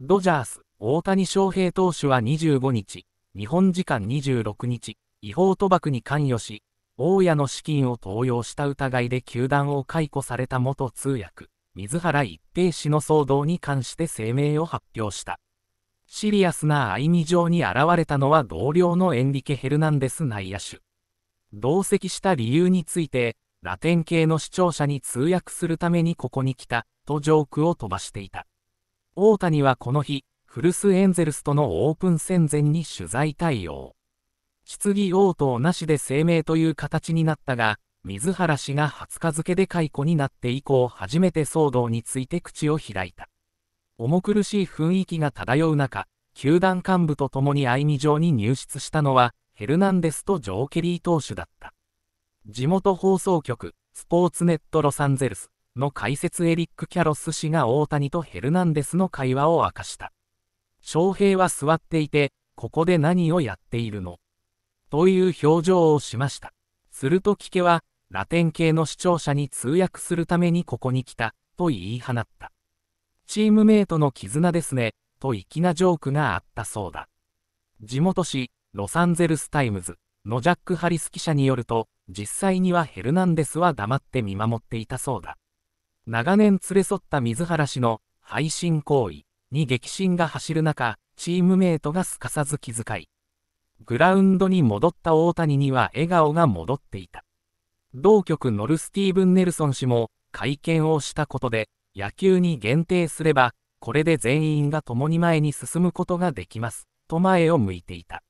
ドジャース、大谷翔平投手は25日、日本時間26日、違法賭博に関与し、大家の資金を盗用した疑いで球団を解雇された元通訳、水原一平氏の騒動に関して声明を発表した。シリアスな歩み上に現れたのは同僚のエンリケ・ヘルナンデス内野手。同席した理由について、ラテン系の視聴者に通訳するためにここに来た、とジョークを飛ばしていた。大谷はこの日、古巣エンゼルスとのオープン戦前に取材対応。質疑応答なしで声明という形になったが、水原氏が20日付で解雇になって以降初めて騒動について口を開いた。重苦しい雰囲気が漂う中、球団幹部と共に歩み状に入室したのは、ヘルナンデスとジョー・ケリー投手だった。地元放送局、スポーツネットロサンゼルス、の解説エリック・キャロス氏が大谷とヘルナンデスの会話を明かした。翔平は座っていて、ここで何をやっているの？という表情をしました。するとキケは、ラテン系の視聴者に通訳するためにここに来た、と言い放った。チームメイトの絆ですね、と粋なジョークがあったそうだ。地元紙、ロサンゼルスタイムズのジャック・ハリス記者によると、実際にはヘルナンデスは黙って見守っていたそうだ。長年連れ添った水原氏の配信行為に激震が走る中、チームメイトがすかさず気遣い、グラウンドに戻った大谷には笑顔が戻っていた。同局乗るスティーブン・ネルソン氏も会見をしたことで、野球に限定すれば、これで全員が共に前に進むことができます、と前を向いていた。